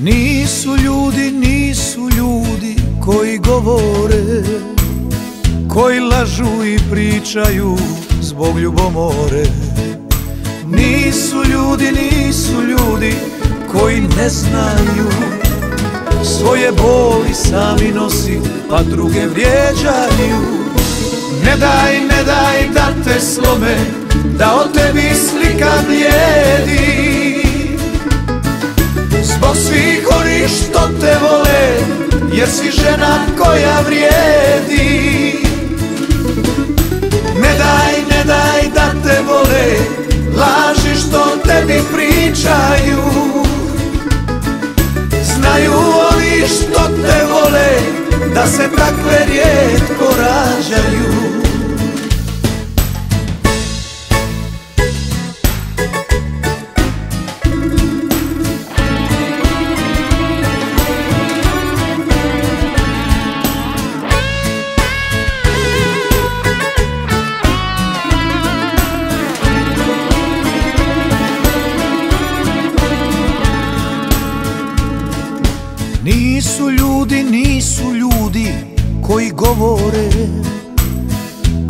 Nisu ljudi, nisu ljudi koji govore Koji lažu i pričaju zbog ljubomore. Nisu ljudi, nisu ljudi koji ne znaju Svoje boli sami nosi pa druge vrijeđaju. Ne daj, ne daj da te slome, da o tebi slika blijedi. Svih onih što te vole Jer si žena koja vrijedi. Ne daj, ne daj da te vole Laži što tebi pričaju. Znaju oni što te vole Da se takve rijetko rađaju Nisu ljudi, nisu ljudi koji govore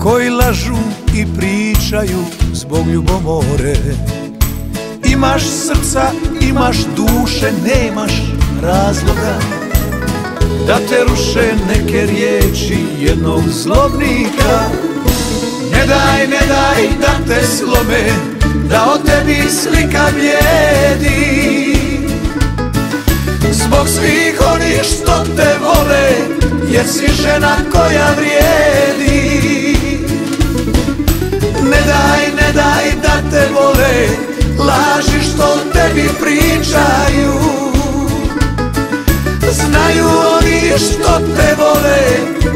Koji lažu i pričaju zbog ljubomore. Imaš srca, imaš duše, nemaš razloga Da te ruše neke riječi jednog zlobnika. Ne daj, ne daj da te slome, da o tebi slika blijedi Jer si žena koja vrijedi Ne daj, ne daj da te vole Laži što tebi pričaju. Znaju oni što te vole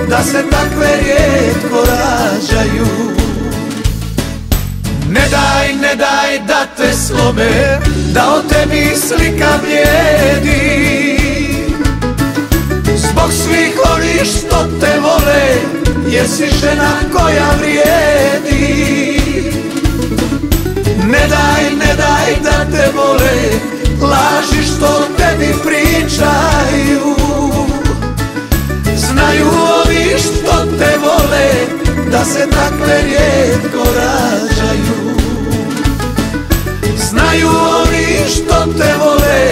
Da se takve rijetko rađaju. Ne daj, ne daj da te slome Da o tebi slika blijedi Zbog svih onih što te vole Jer si žena koja vrijedi. Ne daj, ne daj da te vole Laži što tebi pričaju. Znaju ovi što te vole Da se takve rijetko rađaju. Znaju oni što te vole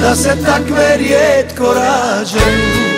Da se takve rijetko rađaju